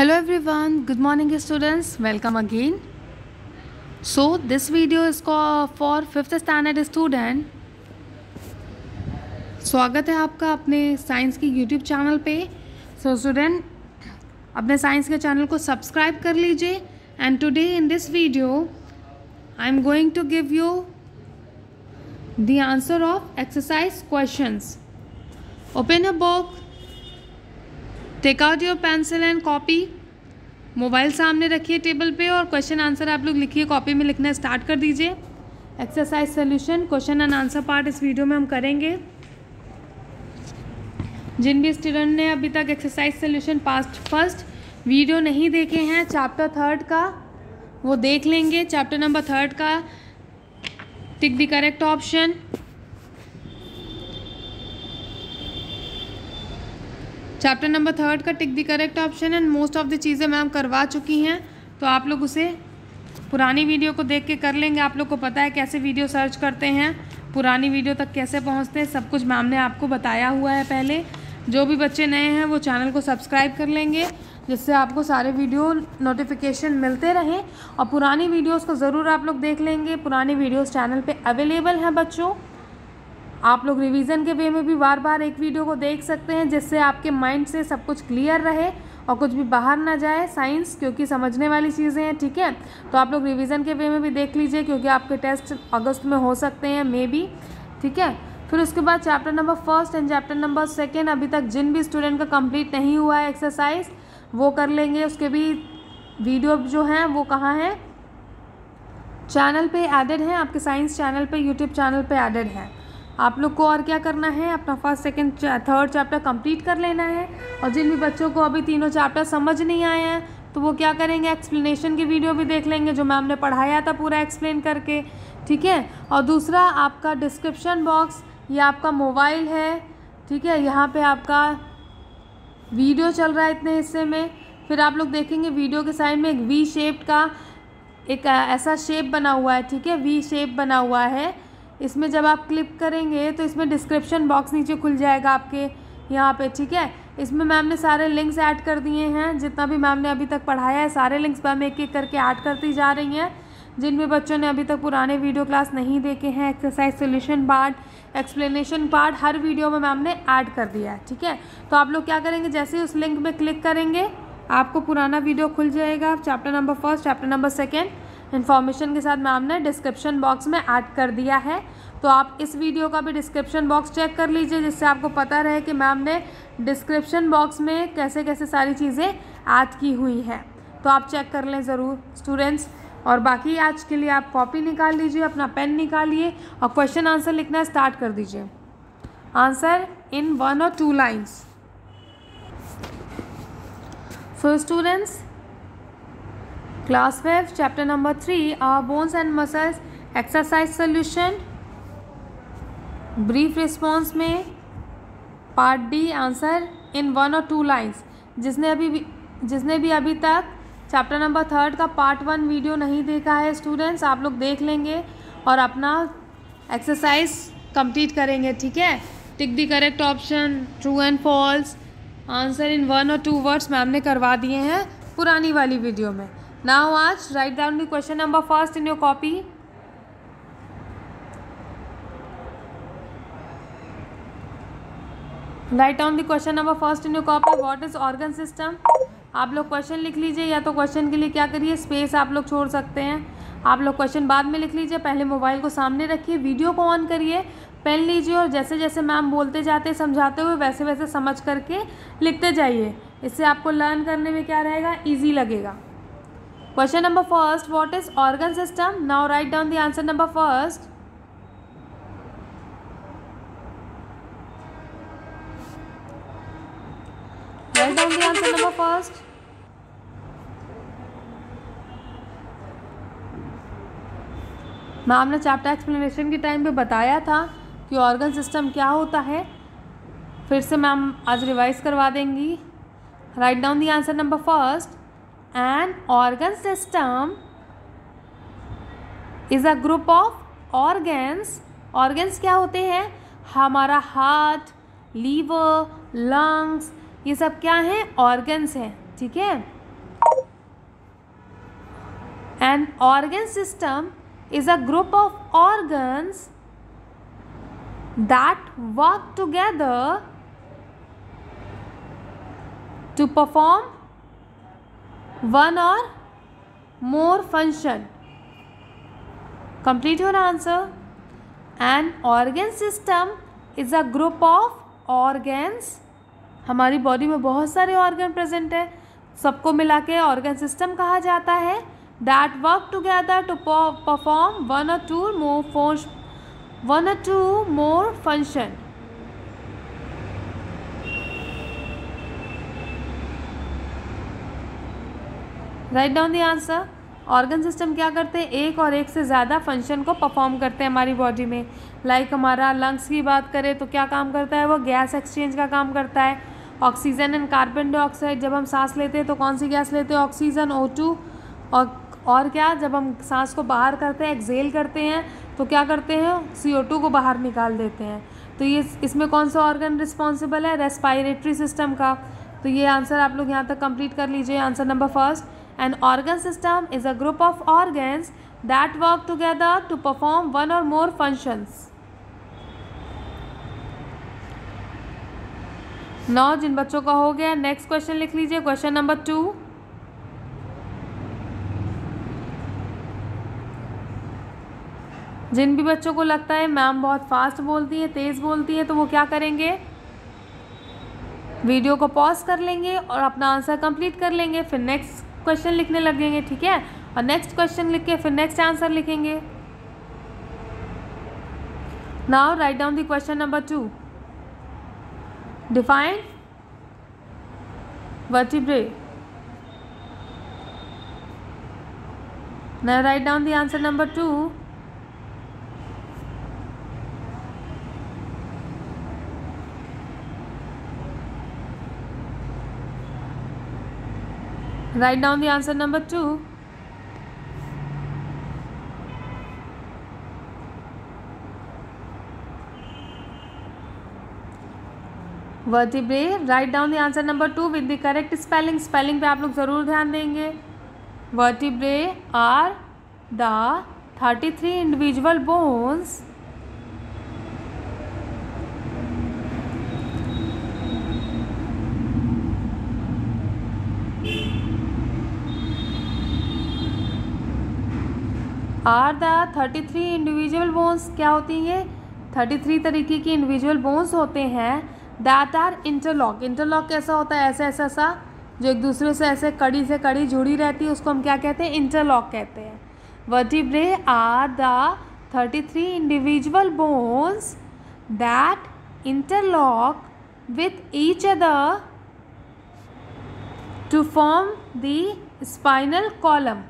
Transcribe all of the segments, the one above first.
Everyone, good morning students, welcome again. So this video is co- for fifth standard student. स्वागत है आपका अपने science की YouTube channel पे। सो स्टूडेंट अपने साइंस के चैनल को सब्सक्राइब कर लीजिए। And today in this video I am going to give you the answer of exercise questions open a book take out your pencil and copy mobile सामने रखिए table पे और question answer आप लोग लिखिए कॉपी में लिखना स्टार्ट कर दीजिए। Exercise solution question and answer part इस वीडियो में हम करेंगे। जिन भी स्टूडेंट ने अभी तक exercise solution past first video नहीं देखे हैं चैप्टर थर्ड का, वो देख लेंगे। चैप्टर नंबर थर्ड का tick the correct option chapter number third का tick the correct option and most of the चीज़ें मैम करवा चुकी हैं तो आप लोग उसे पुरानी वीडियो को देख के कर लेंगे। आप लोग को पता है कैसे वीडियो सर्च करते हैं, पुरानी वीडियो तक कैसे पहुँचते हैं, सब कुछ मैम ने आपको बताया हुआ है पहले। जो भी बच्चे नए हैं, वो चैनल को सब्सक्राइब कर लेंगे, जिससे आपको सारे वीडियो नोटिफिकेशन मिलते रहें। और पुरानी वीडियोस को ज़रूर आप लोग देख लेंगे। पुरानी वीडियोस चैनल पे अवेलेबल हैं बच्चों। आप लोग रिवीजन के वे में भी बार बार एक वीडियो को देख सकते हैं, जिससे आपके माइंड से सब कुछ क्लियर रहे और कुछ भी बाहर ना जाए साइंस क्योंकि समझने वाली चीज़ें हैं, ठीक है? तो आप लोग रिवीजन के वे में भी देख लीजिए, क्योंकि आपके टेस्ट अगस्त में हो सकते हैं मे बी ठीक है? फिर उसके बाद chapter number first and chapter number second अभी तक जिन भी स्टूडेंट का कंप्लीट नहीं हुआ है एक्सरसाइज वो कर लेंगे। उसके भी वीडियो जो हैं, वो कहाँ हैं? चैनल पे एडेड हैं, आपके साइंस चैनल पे यूट्यूब चैनल पे एडेड हैं। आप लोग को और क्या करना है? अपना first second third chapter complete कर लेना है। और जिन भी बच्चों को अभी तीनों चैप्टर समझ नहीं आए हैं तो वो क्या करेंगे? एक्सप्लेनेशन की वीडियो भी देख लेंगे, जो मैम ने पढ़ाया था पूरा एक्सप्लेन करके। ठीक है? और दूसरा, आपका डिस्क्रिप्शन बॉक्स ये आपका मोबाइल है। ठीक है? यहाँ पे आपका वीडियो चल रहा है इतने हिस्से में। फिर आप लोग देखेंगे वीडियो के साइड में एक वी शेप का एक, ऐसा शेप बना हुआ है। ठीक है? वी शेप बना हुआ है। इसमें जब आप क्लिक करेंगे तो इसमें डिस्क्रिप्शन बॉक्स नीचे खुल जाएगा आपके यहाँ पे, ठीक है? इसमें मैम ने सारे लिंक्स ऐड कर दिए हैं। जितना भी मैम ने अभी तक पढ़ाया है, सारे लिंक्स मैम एक एक करके ऐड करती जा रही हैं। जिन भी बच्चों ने अभी तक पुराने वीडियो क्लास नहीं देखे हैं exercise solution part explanation part हर वीडियो में मैम ने ऐड कर दिया है, ठीक है? तो आप लोग क्या करेंगे, जैसे ही उस लिंक में क्लिक करेंगे, आपको पुराना वीडियो खुल जाएगा। Chapter number first chapter number second information के साथ मैम ने डिस्क्रिप्शन बॉक्स में ऐड कर दिया है। तो आप इस वीडियो का भी डिस्क्रिप्शन बॉक्स चेक कर लीजिए, जिससे आपको पता रहे कि मैम ने डिस्क्रिप्शन बॉक्स में कैसे कैसे सारी चीज़ें ऐड की हुई हैं। तो आप चेक कर लें ज़रूर स्टूडेंट्स और बाकी आज के लिए आप कॉपी निकाल लीजिए, अपना पेन निकालिए और क्वेश्चन आंसर लिखना स्टार्ट कर दीजिए। आंसर इन वन और two lines so students class five chapter number three our bones and muscles exercise solution brief response में part D answer in one और टू लाइन्स जिसने अभी भी, जिसने भी अभी तक चैप्टर नंबर थर्ड का पार्ट वन वीडियो नहीं देखा है स्टूडेंट्स आप लोग देख लेंगे और अपना एक्सरसाइज कंप्लीट करेंगे, ठीक है? Tick the correct option true and false answer in one और टू वर्ड्स मैम ने करवा दिए हैं पुरानी वाली वीडियो में। नाउ आज write down the question number first in your copy write down the question number first in your copy what is organ system आप लोग क्वेश्चन लिख लीजिए, या तो क्वेश्चन के लिए क्या करिए? स्पेस आप लोग छोड़ सकते हैं। आप लोग क्वेश्चन बाद में लिख लीजिए। पहले मोबाइल को सामने रखिए। वीडियो को ऑन करिए। पेन लीजिए और जैसे जैसे मैम बोलते जाते, समझाते हुए, वैसे वैसे समझ करके लिखते जाइए। इससे आपको लर्न करने में क्या रहेगा? ईजी लगेगा। Question number first what is organ system now write down the answer number first write down the answer number first. Ma'am ने चैप्टर एक्सप्लेनेशन के टाइम पे बताया था कि ऑर्गन सिस्टम क्या होता है। फिर से मैम आज रिवाइज करवा देंगी। Write down the answer number first an organ system is a group of organs organs क्या होते हैं? हमारा हार्ट, लीवर लंग्स ये सब क्या हैं? ऑर्गन्स हैं, ठीक है? An organ system is a group of organs that work together to perform one or more function. Complete your answer. An organ system is a group of organs. हमारी body में बहुत सारे ऑर्गन प्रेजेंट है सबको मिला के organ system कहा जाता है that work together to perform one और टू मोर फोर वन और two more function write down the answer organ system क्या करते हैं? एक और एक से ज़्यादा फ़ंक्शन को परफॉर्म करते हैं हमारी बॉडी में। लाइक like हमारा लंग्स की बात करें तो क्या काम करता है? वो गैस एक्सचेंज का काम करता है। ऑक्सीजन एंड कार्बन डाइऑक्साइड जब हम सांस लेते हैं तो कौन सी गैस लेते हैं? ऑक्सीजन ओ टू और और क्या? जब हम सांस को बाहर करते हैं एक्सेल करते हैं तो क्या करते हैं? सी ओ टू को बाहर निकाल देते हैं। तो ये इसमें कौन सा ऑर्गन रिस्पॉन्सिबल है? रेस्पायरेटरी सिस्टम का। तो ये आंसर आप लोग यहाँ तक कंप्लीट कर लीजिए। Answer number first An organ system is a group of organs that work together to perform one or more functions. नौ जिन बच्चों का हो गया नेक्स्ट क्वेश्चन लिख लीजिए। क्वेश्चन नंबर टू जिन भी बच्चों को लगता है, मैम बहुत फास्ट बोलती है, तेज़ बोलती है तो वो क्या करेंगे? वीडियो को पॉज कर लेंगे और अपना आंसर कंप्लीट कर लेंगे। फिर नेक्स्ट क्वेश्चन लिखने लगेंगे ठीक है? और नेक्स्ट क्वेश्चन लिख के फिर नेक्स्ट आंसर लिखेंगे। Now write down the question number two define vertebrae. Now write down the answer number 2 Write down the answer number 2. Vertebrae write down the answer number two with the correct spelling spelling पे आप लोग ज़रूर ध्यान देंगे vertebrae are the thirty three individual bones are the thirty three individual bones क्या होती हैं thirty three तरीके की इंडिविजुअल बोन्स होते हैं दैट आर इंटरलॉक इंटरलॉक कैसा होता है? ऐसा ऐसा सा जो एक दूसरे से ऐसे कड़ी से कड़ी जुड़ी रहती है, उसको हम क्या कहते हैं? इंटरलॉक कहते हैं। Vertebrae are the thirty three individual bones that interlock with each other to form the spinal column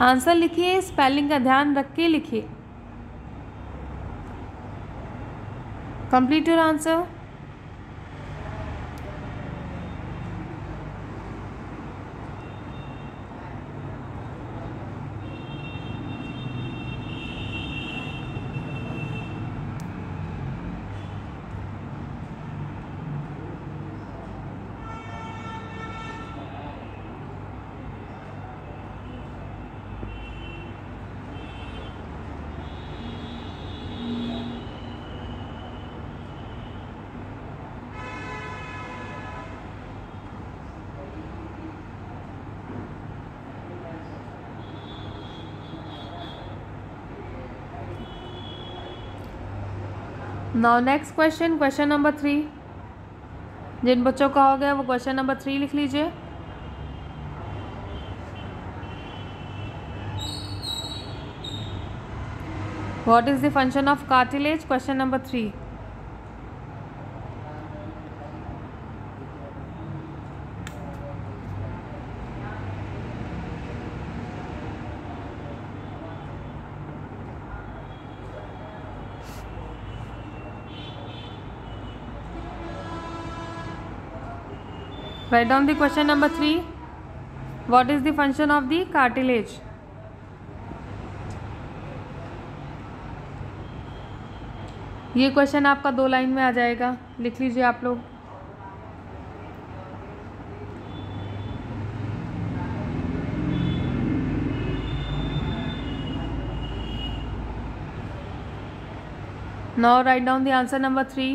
answer लिखिए स्पेलिंग का ध्यान रख के लिखिए। Complete your answer now next question question number three जिन बच्चों का हो गया, वो क्वेश्चन नंबर थ्री लिख लीजिए। What is the function of cartilage question number three write down the question number three what is the function of the cartilage ये question आपका दो लाइन में आ जाएगा। लिख लीजिए आप लोग। Now write down the answer number three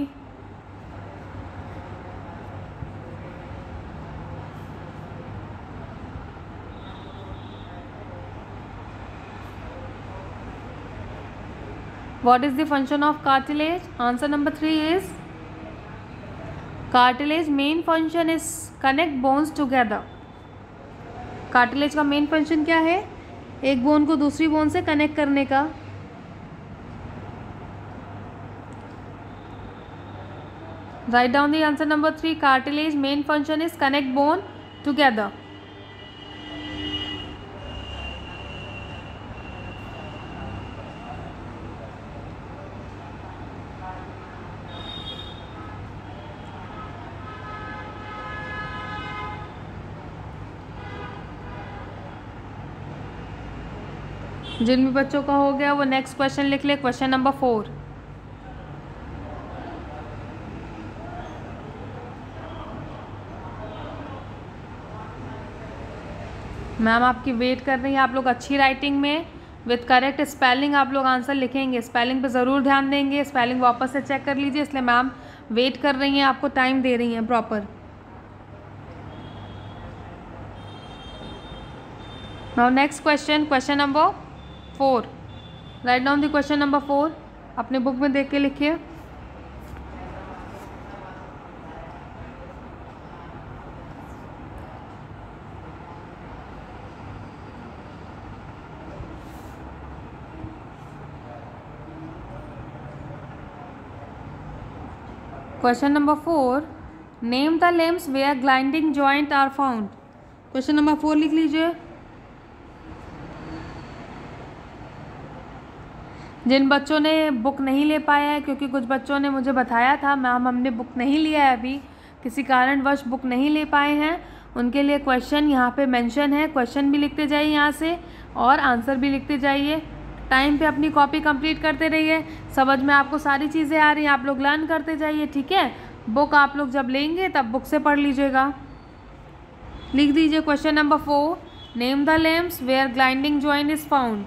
What is the function of cartilage? Answer number 3 is cartilage main function is connect bones together. Cartilage का मेन फ़ंक्शन क्या है एक बोन को दूसरी बोन से कनेक्ट करने का write down the answer number three cartilage main function is connect bone together जिन भी बच्चों का हो गया, वो नेक्स्ट क्वेश्चन लिख ले क्वेश्चन नंबर फोर मैम, आपकी वेट कर रही है, आप लोग अच्छी राइटिंग में विथ करेक्ट स्पेलिंग आप लोग आंसर लिखेंगे। स्पेलिंग पे ज़रूर ध्यान देंगे स्पेलिंग वापस से चेक कर लीजिए, इसलिए मैम वेट कर रही हैं, आपको टाइम दे रही हैं proper now next question question number four. Write down the question number four अपने बुक में देख के लिखिए। Question number four name the limbs where gliding joint are found question number four लिख लीजिए। जिन बच्चों ने बुक नहीं ले पाया है, क्योंकि कुछ बच्चों ने मुझे बताया था, मैम, हमने बुक नहीं लिया है अभी। किसी कारणवश बुक नहीं ले पाए हैं। उनके लिए क्वेश्चन यहाँ पे मेंशन है। क्वेश्चन भी लिखते जाइए यहाँ से और आंसर भी लिखते जाइए। टाइम पे अपनी कॉपी कंप्लीट करते रहिए। समझ में आपको सारी चीज़ें आ रही हैं। आप लोग लर्न करते जाइए, ठीक है? बुक आप लोग जब लेंगे, तब बुक से पढ़ लीजिएगा। लिख दीजिए question number four name the limbs where gliding joint is found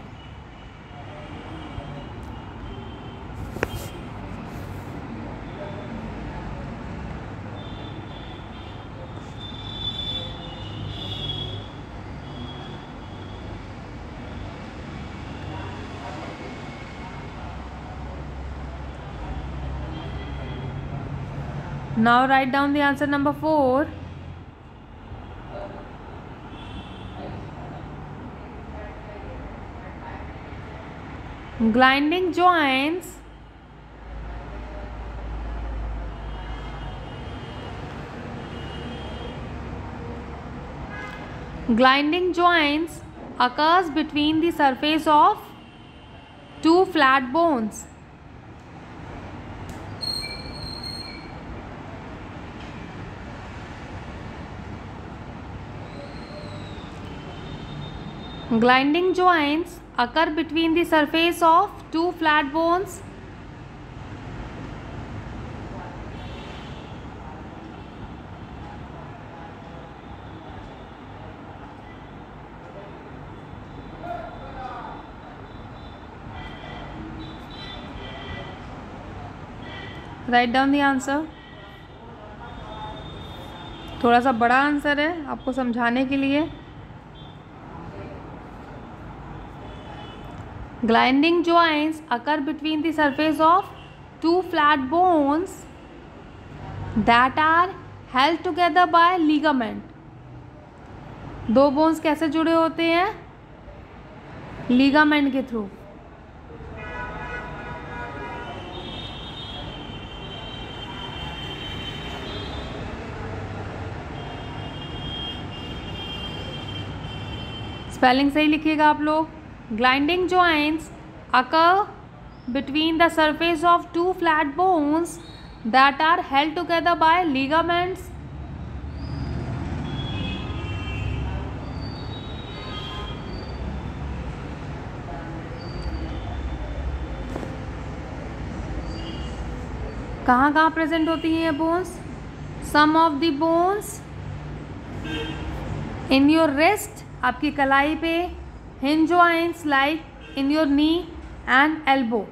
Now write down the answer number 4. Gliding joints Gliding joints occurs between the surface of two flat bones. Gliding joints occur between the surface of two flat bones write down the answer थोड़ा सा बड़ा answer है आपको समझाने के लिए। Gliding joints occur between the surface of two flat bones that are help together by ligament दो bones कैसे जुड़े होते हैं? लीगामेंट के थ्रू स्पेलिंग सही लिखिएगा आप लोग। Gliding joints occur between the surface of two flat bones that are held together by ligaments कहाँ कहाँ प्रेजेंट होती हैं ये bones some of the bones in your wrist आपकी कलाई पे hinge joints like, in your knee and elbow.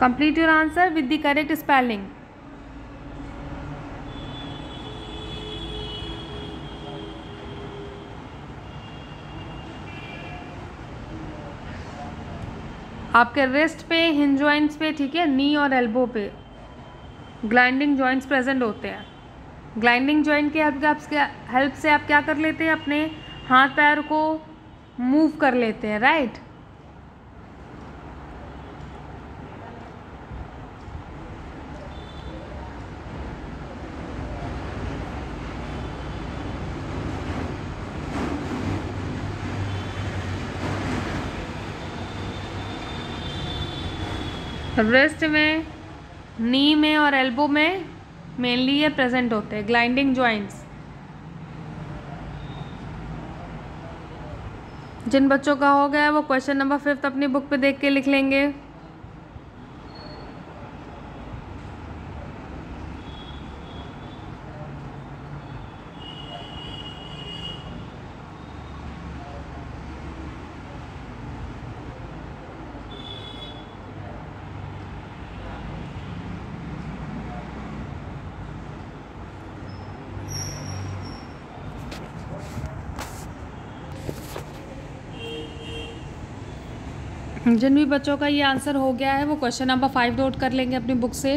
Complete your answer with the correct spelling आपके wrist पे हिंज जॉइंट्स पे, ठीक है नी और एल्बो पे ग्लाइंडिंग जॉइंट्स प्रेजेंट होते हैं। ग्लाइंडिंग जॉइंट के हेल्प से आप क्या कर लेते हैं? अपने हाथ पैर को मूव कर लेते हैं राइट रेस्ट में नी में और एल्बो में मेनली ये प्रेजेंट होते हैं ग्लाइंडिंग जॉइंट्स जिन बच्चों का हो गया है, वो क्वेश्चन नंबर फिफ्थ अपनी बुक पे देख के लिख लेंगे। जिन भी बच्चों का ये आंसर हो गया है। वो क्वेश्चन नंबर फाइव नोट कर लेंगे अपनी बुक से।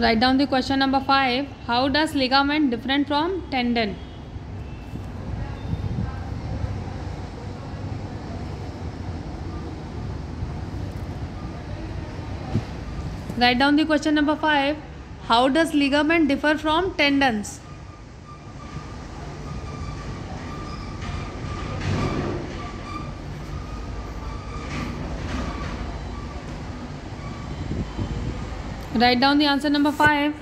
Write down the question number five how does ligament different from tendon write down the question number 5 how does ligament differ from tendons? Write down the answer number 5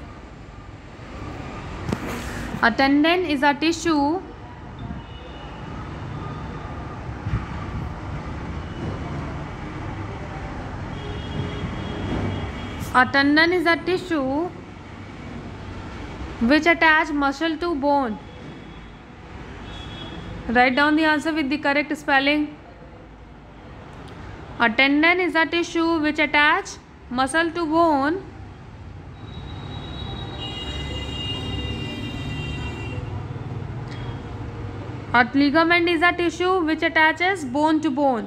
a tendon is a tissue A tendon is a tissue which attach muscle to bone. Write down the answer with the correct spelling. A tendon is a tissue which attach muscle to bone. A ligament is a tissue which attaches bone to bone.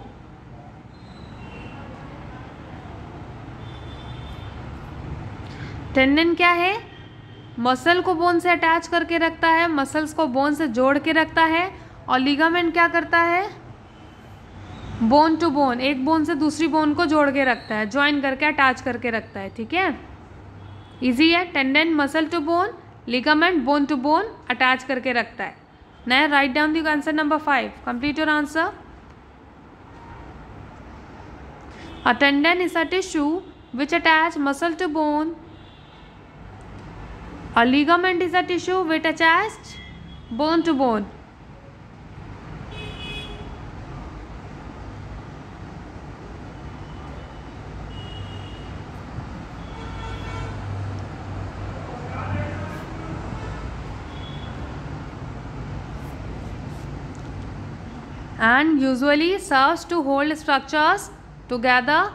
Tendon क्या है? Muscle को bone से attach करके रखता है muscles को bone से जोड़ के रखता है और लिगामेंट क्या करता है? बोन टू बोन एक बोन से दूसरी बोन को जोड़ के रखता है ज्वाइन करके अटैच करके रखता है, ठीक है? इजी है? Tendon muscle to bone ligament bone to bone attach करके रखता है। नया write down the answer number five complete your answer a tendon is a tissue which attach muscle to bone A ligament is a tissue which attaches bone to bone. and usually serves to hold structures together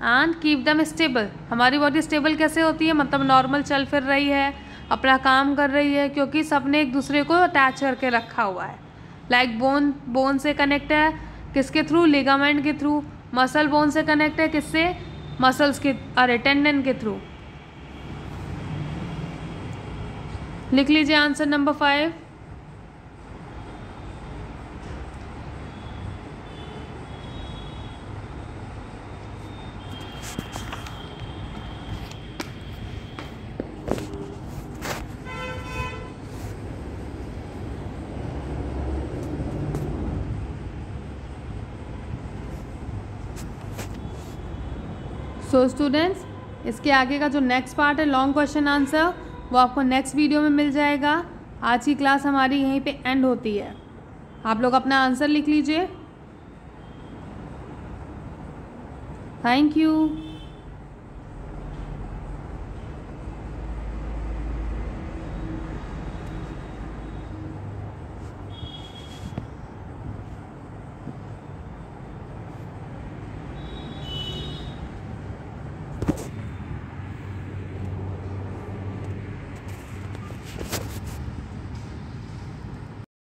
and keep them stable हमारी body stable कैसे होती है मतलब normal चल फिर रही है अपना काम कर रही है क्योंकि सबने एक दूसरे को अटैच करके रखा हुआ है। लाइक बोन बोन से कनेक्ट है, किसके थ्रू लिगामेंट के थ्रू मसल बोन से कनेक्ट है किससे? मसल्स के, अरे टेंडन के थ्रू लिख लीजिए answer number five so students इसके आगे का जो नेक्स्ट पार्ट है लॉन्ग क्वेश्चन आंसर वो आपको नेक्स्ट वीडियो में मिल जाएगा। आज की क्लास हमारी यहीं पे एंड होती है। आप लोग अपना आंसर लिख लीजिए। Thank you